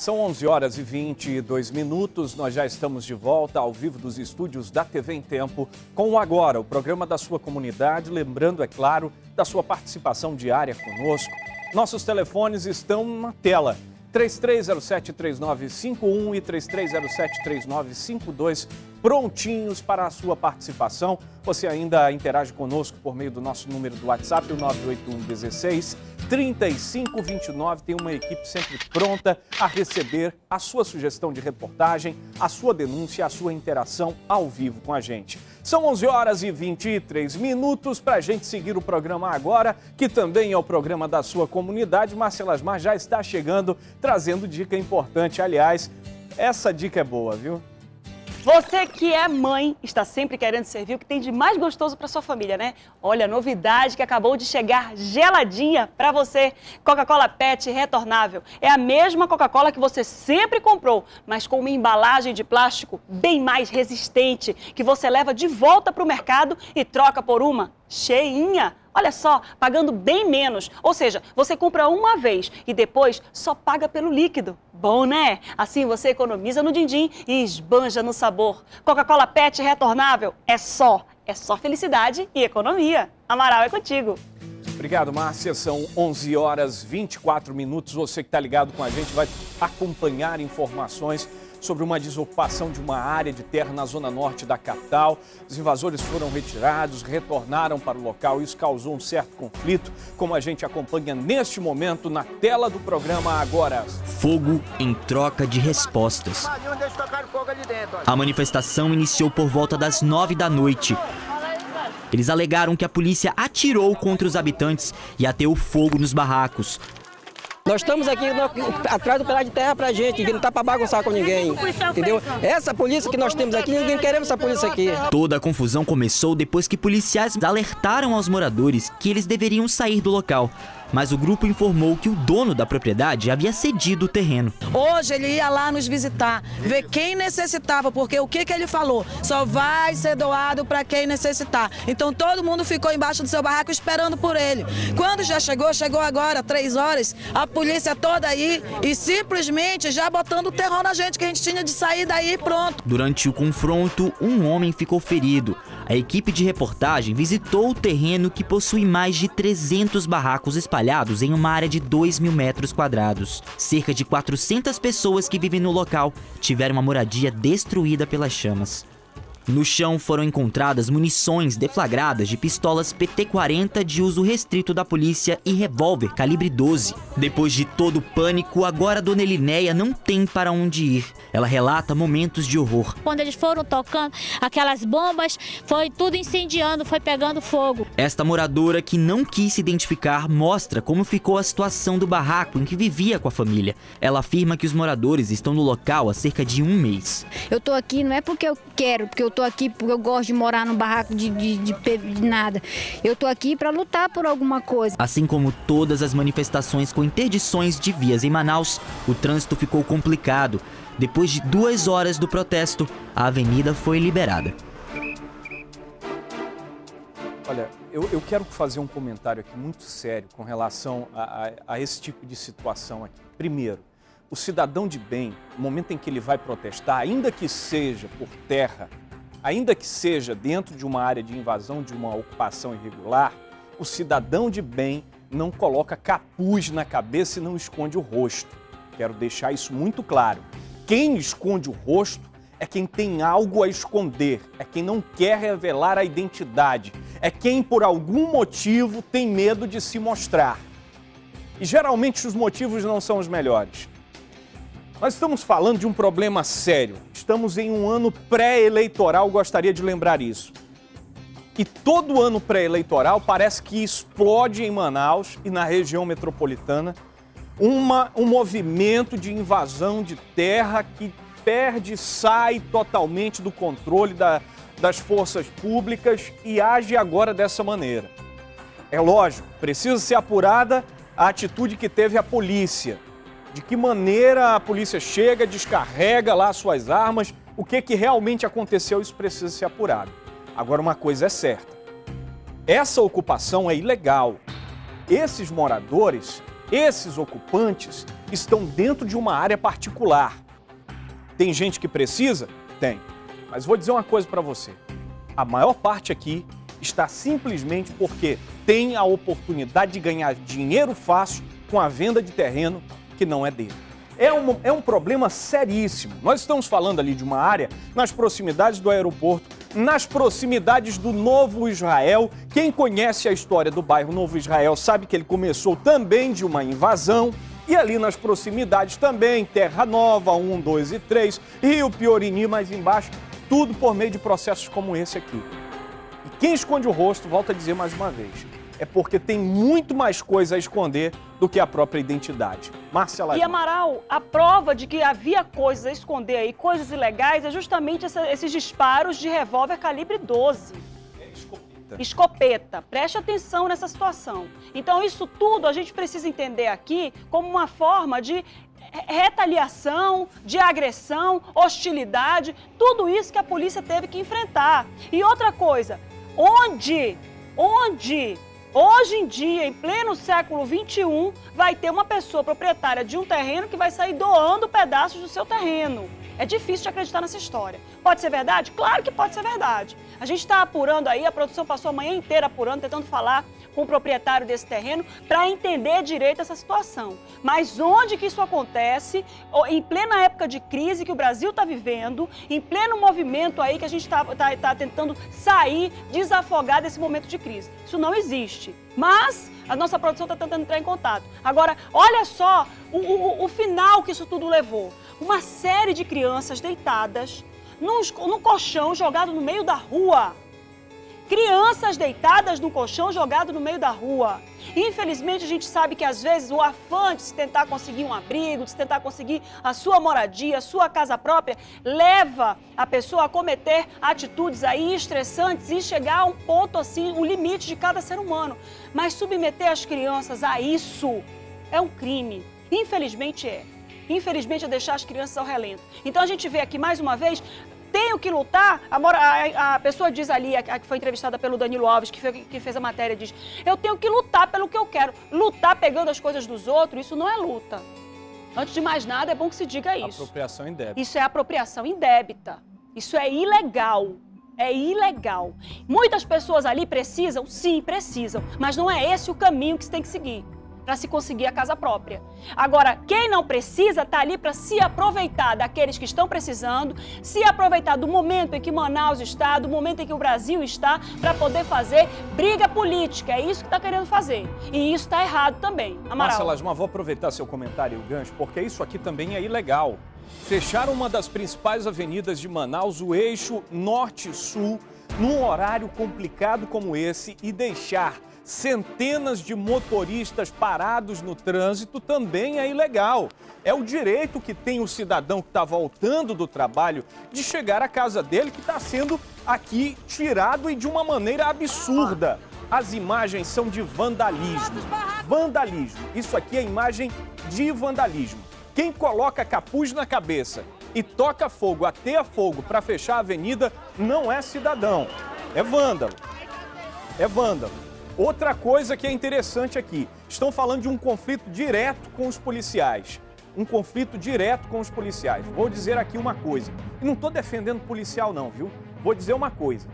São 11 horas e 22 minutos. Nós já estamos de volta ao vivo dos estúdios da TV em Tempo com o Agora, o programa da sua comunidade. Lembrando, é claro, da sua participação diária conosco. Nossos telefones estão na tela. 3307-3951 e 3307-3952, prontinhos para a sua participação. Você ainda interage conosco por meio do nosso número do WhatsApp, o 981 16 3529. Tem uma equipe sempre pronta a receber a sua sugestão de reportagem, a sua denúncia, a sua interação ao vivo com a gente. São 11 horas e 23 minutos para a gente seguir o programa agora, que também é o programa da sua comunidade. Marcela Asmar já está chegando, trazendo dica importante. Aliás, essa dica é boa, viu? Você que é mãe está sempre querendo servir o que tem de mais gostoso para sua família, né? Olha a novidade que acabou de chegar geladinha para você. Coca-Cola PET retornável. É a mesma Coca-Cola que você sempre comprou, mas com uma embalagem de plástico bem mais resistente, que você leva de volta para o mercado e troca por uma cheinha. Olha só, pagando bem menos. Ou seja, você compra uma vez e depois só paga pelo líquido. Bom, né? Assim você economiza no din-din e esbanja no sabor. Coca-Cola PET retornável é só, é só felicidade e economia. Amaral é contigo. Obrigado, Márcia. São 11 horas 24 minutos. Você que está ligado com a gente vai acompanhar informações sobre uma desocupação de uma área de terra na zona norte da capital. Os invasores foram retirados, retornaram para o local. Isso causou um certo conflito, como a gente acompanha neste momento na tela do programa agora. Fogo em troca de respostas. A manifestação iniciou por volta das nove da noite. Eles alegaram que a polícia atirou contra os habitantes e ateu fogo nos barracos. Nós estamos aqui no, atrás do pedaço de terra pra gente, que não tá pra bagunçar com ninguém. Entendeu? Essa polícia que nós temos aqui, ninguém queremos essa polícia aqui. Toda a confusão começou depois que policiais alertaram aos moradores que eles deveriam sair do local mas o grupo informou que o dono da propriedade havia cedido o terreno. Hoje ele ia lá nos visitar, ver quem necessitava, porque o que, que ele falou? Só vai ser doado para quem necessitar. Então todo mundo ficou embaixo do seu barraco esperando por ele. Quando já chegou, chegou agora, três horas, a polícia toda aí e simplesmente já botando terror na gente, que a gente tinha de sair daí e pronto. Durante o confronto, um homem ficou ferido. A equipe de reportagem visitou o terreno que possui mais de 300 barracos espalhados em uma área de 2 mil metros quadrados. Cerca de 400 pessoas que vivem no local tiveram uma moradia destruída pelas chamas. No chão foram encontradas munições deflagradas de pistolas PT-40 de uso restrito da polícia e revólver calibre 12. Depois de todo o pânico, agora a Dona Elinéia não tem para onde ir. Ela relata momentos de horror. Quando eles foram tocando aquelas bombas, foi tudo incendiando, foi pegando fogo. Esta moradora que não quis se identificar mostra como ficou a situação do barraco em que vivia com a família. Ela afirma que os moradores estão no local há cerca de um mês. Eu tô aqui não é porque eu quero, porque eu tô aqui porque eu gosto de morar num barraco de, de, de, de nada. Eu tô aqui para lutar por alguma coisa. Assim como todas as manifestações com interdições de vias em Manaus, o trânsito ficou complicado. Depois de duas horas do protesto, a avenida foi liberada. Olha, eu, eu quero fazer um comentário aqui muito sério com relação a, a, a esse tipo de situação aqui. Primeiro, o cidadão de bem, no momento em que ele vai protestar, ainda que seja por terra, ainda que seja dentro de uma área de invasão, de uma ocupação irregular, o cidadão de bem não coloca capuz na cabeça e não esconde o rosto. Quero deixar isso muito claro. Quem esconde o rosto é quem tem algo a esconder, é quem não quer revelar a identidade, é quem por algum motivo tem medo de se mostrar. E geralmente os motivos não são os melhores. Nós estamos falando de um problema sério. Estamos em um ano pré-eleitoral, gostaria de lembrar isso. E todo ano pré-eleitoral parece que explode em Manaus e na região metropolitana uma, um movimento de invasão de terra que perde, sai totalmente do controle da, das forças públicas e age agora dessa maneira. É lógico, precisa ser apurada a atitude que teve a polícia de que maneira a polícia chega, descarrega lá suas armas, o que, que realmente aconteceu, isso precisa ser apurado. Agora, uma coisa é certa: essa ocupação é ilegal. Esses moradores, esses ocupantes, estão dentro de uma área particular. Tem gente que precisa? Tem. Mas vou dizer uma coisa para você. A maior parte aqui está simplesmente porque tem a oportunidade de ganhar dinheiro fácil com a venda de terreno que não é dele. É um, é um problema seríssimo. Nós estamos falando ali de uma área nas proximidades do aeroporto, nas proximidades do Novo Israel. Quem conhece a história do bairro Novo Israel sabe que ele começou também de uma invasão. E ali nas proximidades também, Terra Nova, 1, 2 e 3, Rio Piorini mais embaixo, tudo por meio de processos como esse aqui. E quem esconde o rosto, volta a dizer mais uma vez, é porque tem muito mais coisa a esconder do que a própria identidade. Márcia E Amaral, a prova de que havia coisas a esconder aí, coisas ilegais, é justamente essa, esses disparos de revólver calibre 12. Escopeta. Escopeta. Preste atenção nessa situação. Então, isso tudo a gente precisa entender aqui como uma forma de retaliação, de agressão, hostilidade, tudo isso que a polícia teve que enfrentar. E outra coisa, onde, onde Hoje em dia, em pleno século XXI, vai ter uma pessoa proprietária de um terreno que vai sair doando pedaços do seu terreno. É difícil de acreditar nessa história. Pode ser verdade? Claro que pode ser verdade. A gente está apurando aí, a produção passou a manhã inteira apurando, tentando falar com o proprietário desse terreno para entender direito essa situação. Mas onde que isso acontece? Em plena época de crise que o Brasil está vivendo, em pleno movimento aí que a gente está tá, tá tentando sair, desafogar desse momento de crise. Isso não existe. Mas a nossa produção está tentando entrar em contato. Agora, olha só o, o, o, final que isso tudo levou. Uma série de crianças deitadas num, num colchão jogado no meio da rua crianças deitadas no colchão jogado no meio da rua. Infelizmente, a gente sabe que às vezes o afã de se tentar conseguir um abrigo, de se tentar conseguir a sua moradia, a sua casa própria, leva a pessoa a cometer atitudes aí estressantes e chegar a um ponto assim, o um limite de cada ser humano. Mas submeter as crianças a isso é um crime. Infelizmente é. Infelizmente é deixar as crianças ao relento. Então a gente vê aqui mais uma vez tenho que lutar. A, a, a pessoa diz ali, a, a, que foi entrevistada pelo Danilo Alves, que, foi, que fez a matéria, diz: Eu tenho que lutar pelo que eu quero. Lutar pegando as coisas dos outros, isso não é luta. Antes de mais nada, é bom que se diga isso. Apropriação indébita. Isso é apropriação indébita. Isso é ilegal. É ilegal. Muitas pessoas ali precisam, sim, precisam, mas não é esse o caminho que se tem que seguir para se conseguir a casa própria. Agora, quem não precisa está ali para se aproveitar daqueles que estão precisando, se aproveitar do momento em que Manaus está, do momento em que o Brasil está, para poder fazer briga política. É isso que está querendo fazer. E isso está errado também. Amaral. Márcia Lasma, vou aproveitar seu comentário e o gancho, porque isso aqui também é ilegal. Fechar uma das principais avenidas de Manaus, o eixo norte-sul, num horário complicado como esse e deixar centenas de motoristas parados no trânsito também é ilegal. É o direito que tem o cidadão que está voltando do trabalho de chegar à casa dele, que está sendo aqui tirado e de uma maneira absurda. As imagens são de vandalismo. Vandalismo. Isso aqui é imagem de vandalismo. Quem coloca capuz na cabeça e toca fogo, ateia fogo para fechar a avenida não é cidadão, é vândalo. É vândalo. Outra coisa que é interessante aqui, estão falando de um conflito direto com os policiais. Um conflito direto com os policiais. Vou dizer aqui uma coisa, e não estou defendendo policial não, viu? Vou dizer uma coisa.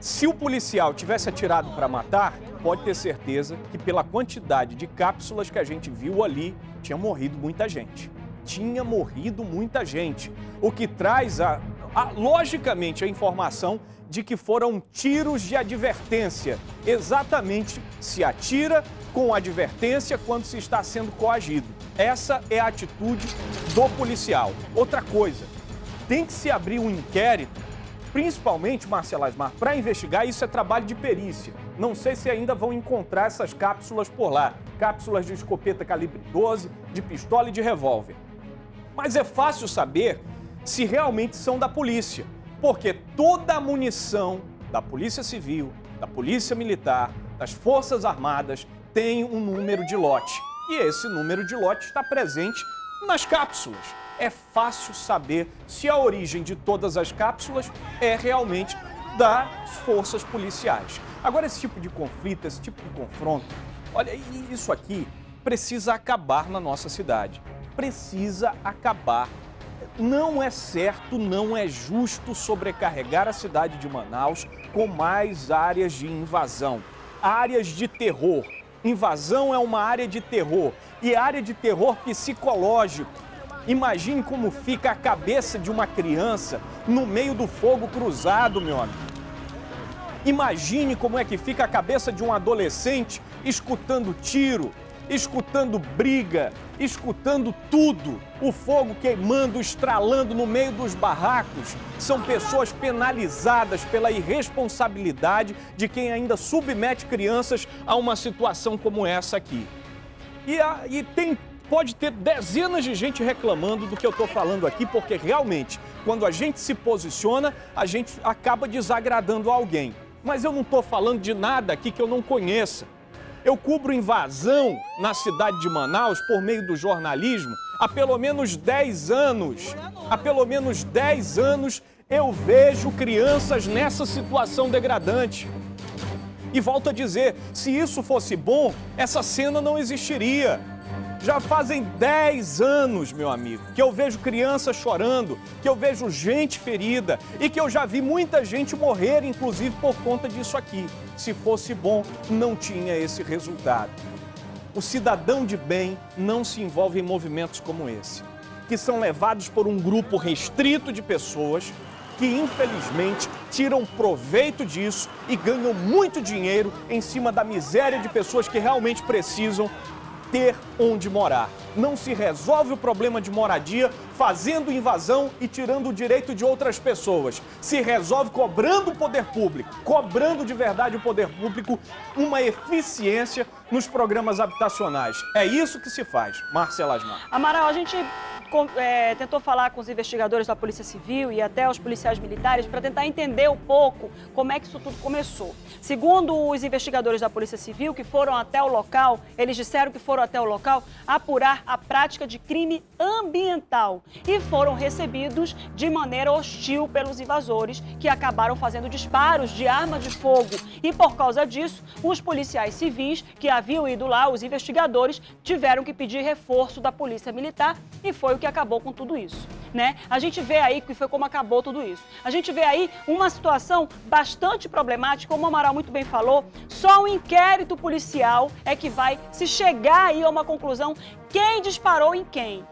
Se o policial tivesse atirado para matar, pode ter certeza que pela quantidade de cápsulas que a gente viu ali, tinha morrido muita gente. Tinha morrido muita gente. O que traz, a, a logicamente, a informação de que foram tiros de advertência. Exatamente se atira com advertência quando se está sendo coagido. Essa é a atitude do policial. Outra coisa, tem que se abrir um inquérito, principalmente, Marcelo Asmar, para investigar, isso é trabalho de perícia. Não sei se ainda vão encontrar essas cápsulas por lá. Cápsulas de escopeta calibre 12, de pistola e de revólver. Mas é fácil saber se realmente são da polícia. Porque toda a munição da Polícia Civil, da Polícia Militar, das Forças Armadas tem um número de lote. E esse número de lote está presente nas cápsulas. É fácil saber se a origem de todas as cápsulas é realmente das forças policiais. Agora, esse tipo de conflito, esse tipo de confronto, olha, isso aqui precisa acabar na nossa cidade. precisa acabar. Não é certo, não é justo sobrecarregar a cidade de Manaus com mais áreas de invasão, áreas de terror. Invasão é uma área de terror e área de terror psicológico. Imagine como fica a cabeça de uma criança no meio do fogo cruzado, meu amigo. Imagine como é que fica a cabeça de um adolescente escutando tiro, escutando briga, escutando tudo, o fogo queimando, estralando no meio dos barracos. São pessoas penalizadas pela irresponsabilidade de quem ainda submete crianças a uma situação como essa aqui. E, a, e tem, pode ter dezenas de gente reclamando do que eu estou falando aqui, porque realmente, quando a gente se posiciona, a gente acaba desagradando alguém. Mas eu não estou falando de nada aqui que eu não conheça. Eu cubro invasão na cidade de Manaus por meio do jornalismo há pelo menos 10 anos. Há pelo menos 10 anos eu vejo crianças nessa situação degradante. E volto a dizer, se isso fosse bom, essa cena não existiria. Já fazem 10 anos, meu amigo, que eu vejo crianças chorando, que eu vejo gente ferida e que eu já vi muita gente morrer, inclusive por conta disso aqui. Se fosse bom, não tinha esse resultado. O cidadão de bem não se envolve em movimentos como esse, que são levados por um grupo restrito de pessoas que infelizmente tiram proveito disso e ganham muito dinheiro em cima da miséria de pessoas que realmente precisam ter onde morar. Não se resolve o problema de moradia fazendo invasão e tirando o direito de outras pessoas. Se resolve cobrando o poder público, cobrando de verdade o poder público uma eficiência nos programas habitacionais. É isso que se faz. Marcela Asmar. Amaral, a gente é, tentou falar com os investigadores da Polícia Civil e até os policiais militares para tentar entender um pouco como é que isso tudo começou. Segundo os investigadores da Polícia Civil que foram até o local, eles disseram que foram até o local apurar a prática de crime ambiental e foram recebidos de maneira hostil pelos invasores que acabaram fazendo disparos de arma de fogo. E por causa disso, os policiais civis que haviam ido lá, os investigadores, tiveram que pedir reforço da Polícia Militar e foi o que acabou com tudo isso, né? A gente vê aí que foi como acabou tudo isso. A gente vê aí uma situação bastante problemática, como o Amaral muito bem falou, só um inquérito policial é que vai se chegar aí a uma conclusão quem disparou em quem.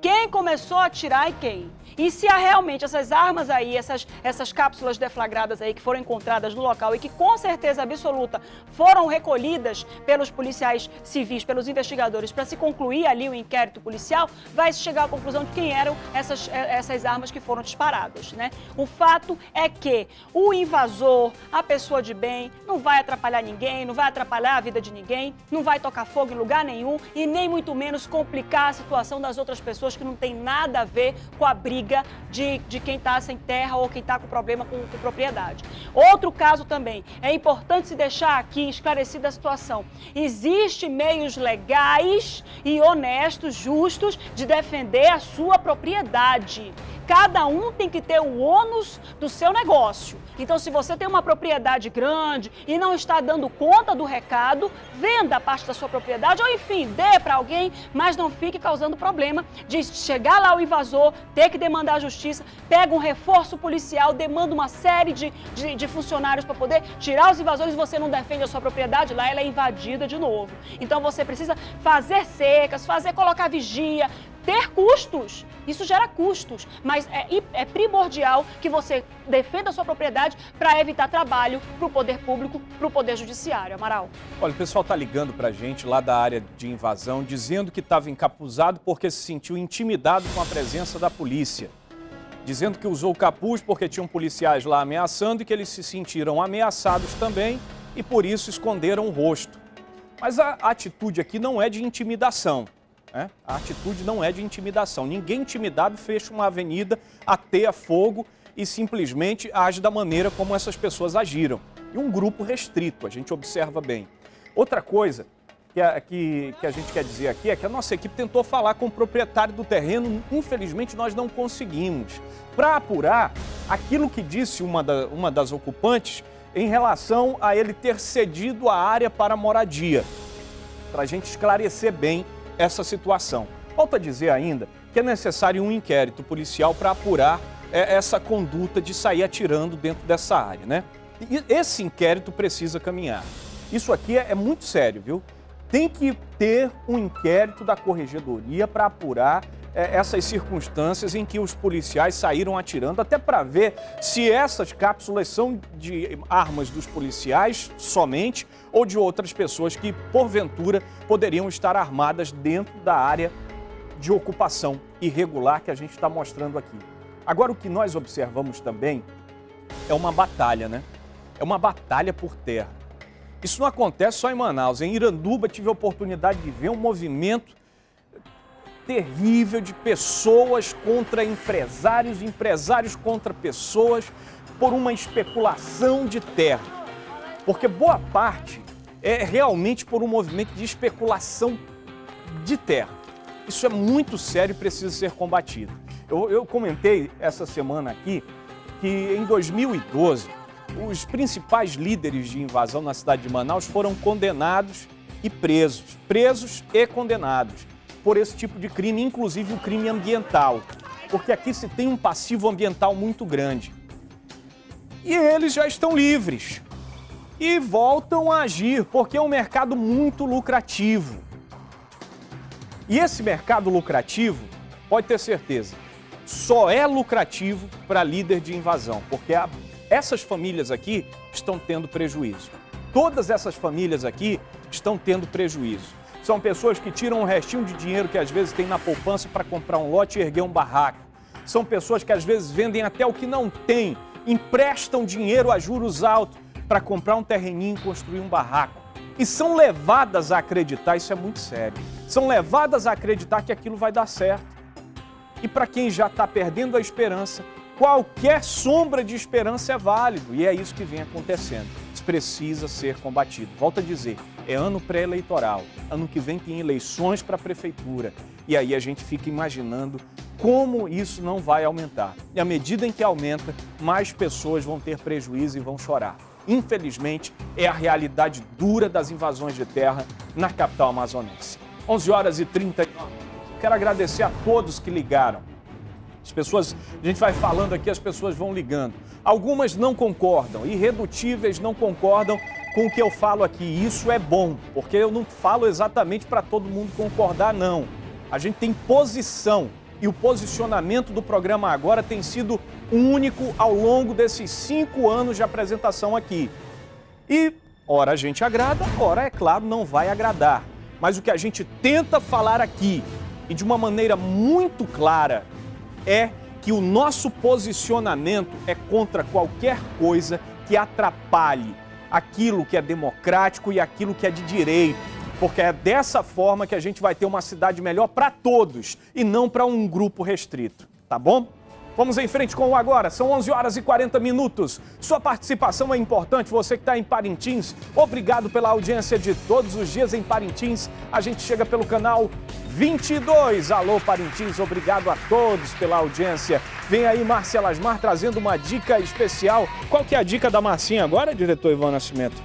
Quem começou a atirar e quem? E se há realmente essas armas aí, essas, essas cápsulas deflagradas aí que foram encontradas no local e que com certeza absoluta foram recolhidas pelos policiais civis, pelos investigadores, para se concluir ali o inquérito policial, vai se chegar à conclusão de quem eram essas, eh, essas armas que foram disparadas, né? O fato é que o invasor, a pessoa de bem, não vai atrapalhar ninguém, não vai atrapalhar a vida de ninguém, não vai tocar fogo em lugar nenhum e nem muito menos complicar a situação das outras pessoas que não tem nada a ver com a briga briga de, de quem está sem terra ou quem está com problema com, com propriedade. Outro caso também, é importante se deixar aqui esclarecida a situação. Existem meios legais e honestos, justos, de defender a sua propriedade. Cada um tem que ter o ônus do seu negócio. Então, se você tem uma propriedade grande e não está dando conta do recado, venda parte da sua propriedade ou, enfim, dê para alguém, mas não fique causando problema de chegar lá o invasor, ter que demandar a justiça, pega um reforço policial, demanda uma série de, de, de funcionários para poder tirar os invasores e você não defende a sua propriedade, lá ela é invadida de novo. Então, você precisa fazer secas, fazer, colocar vigia, ter custos. Isso gera custos, mas é, é primordial que você defenda a sua propriedade para evitar trabalho para o poder público, para o poder judiciário. Amaral. Olha, o pessoal está ligando para a gente lá da área de invasão, dizendo que estava encapuzado porque se sentiu intimidado com a presença da polícia. Dizendo que usou capuz porque tinham policiais lá ameaçando e que eles se sentiram ameaçados também e por isso esconderam o rosto. Mas a atitude aqui não é de intimidação. Né? A atitude não é de intimidação. Ninguém intimidado fecha uma avenida, ateia fogo e simplesmente age da maneira como essas pessoas agiram. E um grupo restrito, a gente observa bem. Outra coisa que a, que, que a gente quer dizer aqui é que a nossa equipe tentou falar com o proprietário do terreno, infelizmente nós não conseguimos. Para apurar aquilo que disse uma, da, uma das ocupantes em relação a ele ter cedido a área para moradia. Para a gente esclarecer bem essa situação. Volto a dizer ainda que é necessário um inquérito policial para apurar é, essa conduta de sair atirando dentro dessa área, né? E esse inquérito precisa caminhar. Isso aqui é, é muito sério, viu? Tem que ter um inquérito da corregedoria para apurar é, essas circunstâncias em que os policiais saíram atirando, até para ver se essas cápsulas são de armas dos policiais somente ou de outras pessoas que, porventura, poderiam estar armadas dentro da área de ocupação irregular que a gente está mostrando aqui. Agora, o que nós observamos também é uma batalha, né? É uma batalha por terra. Isso não acontece só em Manaus. Em Iranduba tive a oportunidade de ver um movimento terrível de pessoas contra empresários, empresários contra pessoas, por uma especulação de terra. Porque boa parte é realmente por um movimento de especulação de terra. Isso é muito sério e precisa ser combatido. Eu, eu comentei essa semana aqui que em 2012 os principais líderes de invasão na cidade de Manaus foram condenados e presos, presos e condenados por esse tipo de crime, inclusive o crime ambiental, porque aqui se tem um passivo ambiental muito grande. E eles já estão livres e voltam a agir, porque é um mercado muito lucrativo. E esse mercado lucrativo, pode ter certeza, só é lucrativo para líder de invasão, porque a, essas famílias aqui estão tendo prejuízo. Todas essas famílias aqui estão tendo prejuízo. São pessoas que tiram um restinho de dinheiro que às vezes tem na poupança para comprar um lote e erguer um barraco. São pessoas que às vezes vendem até o que não tem, emprestam dinheiro a juros altos para comprar um terreninho e construir um barraco. E são levadas a acreditar, isso é muito sério, são levadas a acreditar que aquilo vai dar certo. E para quem já está perdendo a esperança, qualquer sombra de esperança é válido e é isso que vem acontecendo. Precisa ser combatido. Volto a dizer, é ano pré-eleitoral. Ano que vem tem eleições para a prefeitura. E aí a gente fica imaginando como isso não vai aumentar. E à medida em que aumenta, mais pessoas vão ter prejuízo e vão chorar. Infelizmente, é a realidade dura das invasões de terra na capital amazonense. 11 horas e 39 Quero agradecer a todos que ligaram. As pessoas, a gente vai falando aqui, as pessoas vão ligando. Algumas não concordam, irredutíveis não concordam com o que eu falo aqui. Isso é bom, porque eu não falo exatamente para todo mundo concordar, não. A gente tem posição e o posicionamento do programa agora tem sido único ao longo desses cinco anos de apresentação aqui. E, ora a gente agrada, ora, é claro, não vai agradar. Mas o que a gente tenta falar aqui, e de uma maneira muito clara, é que o nosso posicionamento é contra qualquer coisa que atrapalhe aquilo que é democrático e aquilo que é de direito. Porque é dessa forma que a gente vai ter uma cidade melhor para todos e não para um grupo restrito. Tá bom? Vamos em frente com o agora. São 11 horas e 40 minutos. Sua participação é importante. Você que está em Parintins, obrigado pela audiência de todos os dias em Parintins. A gente chega pelo canal 22. Alô, Parintins, obrigado a todos pela audiência. Vem aí Márcia Lasmar trazendo uma dica especial. Qual que é a dica da Marcinha agora, diretor Ivan Nascimento?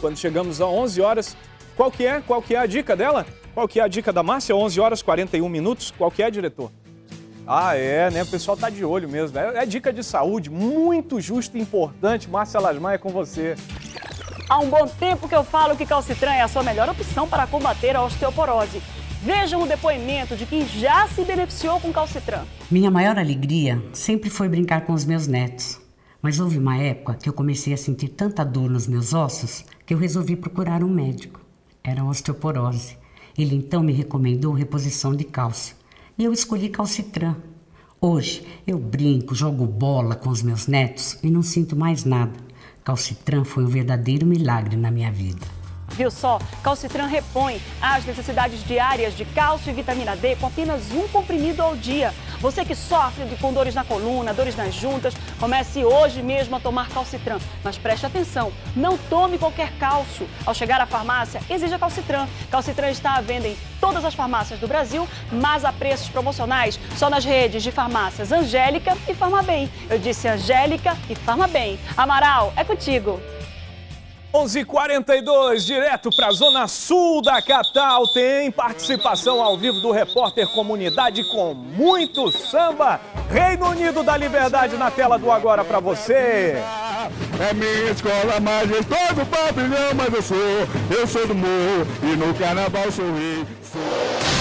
Quando chegamos a 11 horas, qual que é? Qual que é a dica dela? Qual que é a dica da Márcia? 11 horas 41 minutos. Qual que é, diretor? Ah, é, né? O pessoal tá de olho mesmo. É, é dica de saúde, muito justa e importante. Márcia Lasmar é com você. Há um bom tempo que eu falo que calcitran é a sua melhor opção para combater a osteoporose. Vejam o depoimento de quem já se beneficiou com calcitran. Minha maior alegria sempre foi brincar com os meus netos. Mas houve uma época que eu comecei a sentir tanta dor nos meus ossos que eu resolvi procurar um médico. Era osteoporose. Ele então me recomendou reposição de cálcio. E eu escolhi calcitran. Hoje eu brinco, jogo bola com os meus netos e não sinto mais nada. Calcitran foi um verdadeiro milagre na minha vida. Viu só? Calcitran repõe as necessidades diárias de cálcio e vitamina D com apenas um comprimido ao dia. Você que sofre com dores na coluna, dores nas juntas, comece hoje mesmo a tomar calcitran. Mas preste atenção, não tome qualquer cálcio. Ao chegar à farmácia, exija calcitran. Calcitran está à venda em todas as farmácias do Brasil, mas a preços promocionais só nas redes de farmácias Angélica e Farmabem. Eu disse Angélica e Farmabem. Amaral, é contigo. 11:42 direto para a zona sul da capital. Tem participação ao vivo do repórter Comunidade com muito samba. Reino Unido da Liberdade na tela do agora para você. É minha escola majestoso, pavilhão, mas eu sou, eu sou do morro e no carnaval sou rei. Sou...